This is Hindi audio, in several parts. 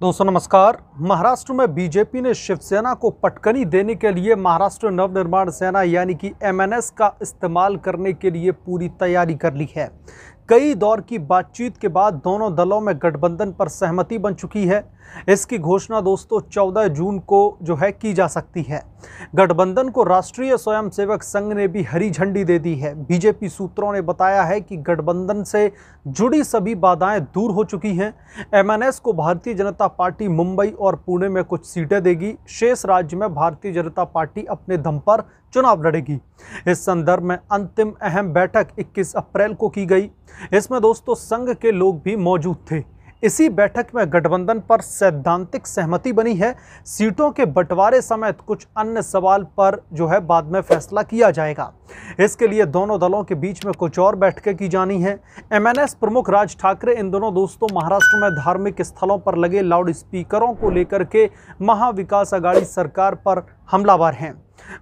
दोस्तों, नमस्कार। महाराष्ट्र में बीजेपी ने शिवसेना को पटकनी देने के लिए महाराष्ट्र नवनिर्माण सेना यानी कि एमएनएस का इस्तेमाल करने के लिए पूरी तैयारी कर ली है। कई दौर की बातचीत के बाद दोनों दलों में गठबंधन पर सहमति बन चुकी है। इसकी घोषणा दोस्तों 14 जून को जो है की जा सकती है। गठबंधन को राष्ट्रीय स्वयंसेवक संघ ने भी हरी झंडी दे दी है। बीजेपी सूत्रों ने बताया है कि गठबंधन से जुड़ी सभी बाधाएँ दूर हो चुकी हैं। एमएनएस को भारतीय जनता पार्टी मुंबई और पुणे में कुछ सीटें देगी। शेष राज्य में भारतीय जनता पार्टी अपने दम पर चुनाव लड़ेगी। इस संदर्भ में अंतिम अहम बैठक 21 अप्रैल को की गई। इसमें दोस्तों, संघ के लोग भी मौजूद थे। इसी बैठक में गठबंधन पर सैद्धांतिक सहमति बनी है। सीटों के बंटवारे समेत कुछ अन्य सवाल पर जो है बाद में फैसला किया जाएगा। इसके लिए दोनों दलों के बीच में कुछ और बैठकें की जानी है। एमएनएस प्रमुख राज ठाकरे इन दोनों दोस्तों महाराष्ट्र में धार्मिक स्थलों पर लगे लाउड स्पीकरों को लेकर के महाविकास अघाड़ी सरकार पर हमलावर हैं।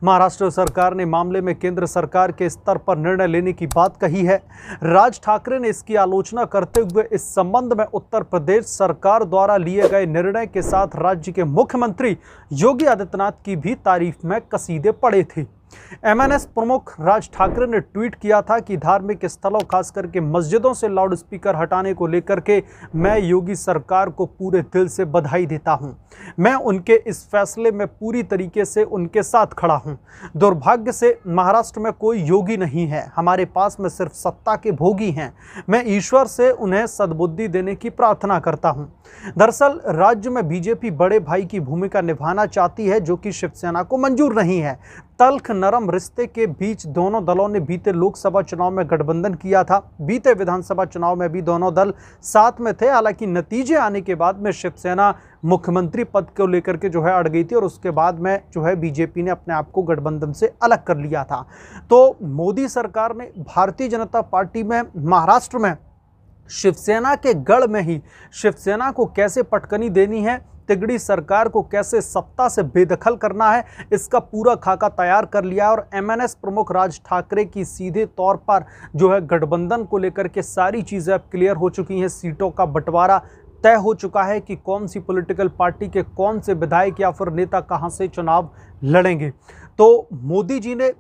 महाराष्ट्र सरकार ने मामले में केंद्र सरकार के स्तर पर निर्णय लेने की बात कही है। राज ठाकरे ने इसकी आलोचना करते हुए इस संबंध में उत्तर प्रदेश सरकार द्वारा लिए गए निर्णय के साथ राज्य के मुख्यमंत्री योगी आदित्यनाथ की भी तारीफ़ में कसीदे पड़े थे। एमएनएस प्रमुख राज ठाकरे ने ट्वीट किया था कि धार्मिक स्थलों खास करके मस्जिदों से लाउड स्पीकर हटाने को लेकर के मैं योगी सरकार को पूरे दिल से बधाई देता हूँ। मैं उनके इस फैसले में पूरी तरीके से उनके साथ खड़ा हूँ। दुर्भाग्य से महाराष्ट्र में कोई योगी नहीं है। हमारे पास में सिर्फ़ सत्ता के भोगी हैं। मैं ईश्वर से उन्हें सद्बुद्धि देने की प्रार्थना करता हूँ। दरअसल, राज्य में बीजेपी बड़े भाई की भूमिका निभाना चाहती है, जो कि शिवसेना को मंजूर नहीं है। तल्ख नरम रिश्ते के बीच दोनों दलों ने बीते लोकसभा चुनाव में गठबंधन किया था। बीते विधानसभा चुनाव में भी दोनों दल साथ में थे, हालाँकि नतीजे आने के बाद में शिवसेना मुख्यमंत्री पद को लेकर के जो है अड़ गई थी और उसके बाद में जो है बीजेपी ने अपने आप को गठबंधन से अलग कर लिया था। तो मोदी सरकार ने भारतीय जनता पार्टी में, महाराष्ट्र में शिवसेना के गढ़ में ही शिवसेना को कैसे पटकनी देनी है, तिगड़ी सरकार को कैसे सत्ता से बेदखल करना है, इसका पूरा खाका तैयार कर लिया और एमएनएस प्रमुख राज ठाकरे की सीधे तौर पर जो है गठबंधन को लेकर के सारी चीज़ें अब क्लियर हो चुकी हैं, सीटों का बंटवारा तय हो चुका है कि कौन सी पॉलिटिकल पार्टी के कौन से विधायक या फिर नेता कहाँ से चुनाव लड़ेंगे। तो मोदी जी ने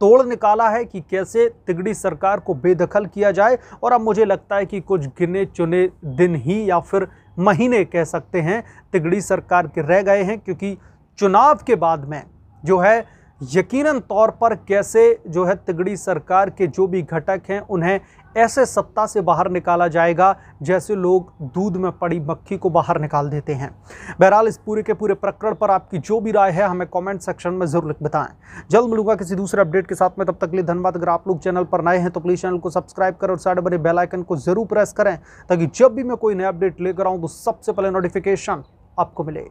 तोड़ निकाला है कि कैसे तिगड़ी सरकार को बेदखल किया जाए और अब मुझे लगता है कि कुछ गिने चुने दिन ही या फिर महीने कह सकते हैं, तिगड़ी सरकार के रह गए हैं क्योंकि चुनाव के बाद में जो है यकीनन तौर पर कैसे जो है तिगड़ी सरकार के जो भी घटक हैं, उन्हें ऐसे सत्ता से बाहर निकाला जाएगा जैसे लोग दूध में पड़ी मक्खी को बाहर निकाल देते हैं। बहरहाल, इस पूरे के पूरे प्रकरण पर आपकी जो भी राय है, हमें कमेंट सेक्शन में ज़रूर बताएँ। जल्द मिलूँगा किसी दूसरे अपडेट के साथ में, तब तक लिए धन्यवाद। अगर आप लोग चैनल पर नए हैं तो प्लीज़ चैनल को सब्सक्राइब करें और साइड बने बेलाइकन को ज़रूर प्रेस करें, ताकि जब भी मैं कोई नया अपडेट लेकर आऊँ तो सबसे पहले नोटिफिकेशन आपको मिले।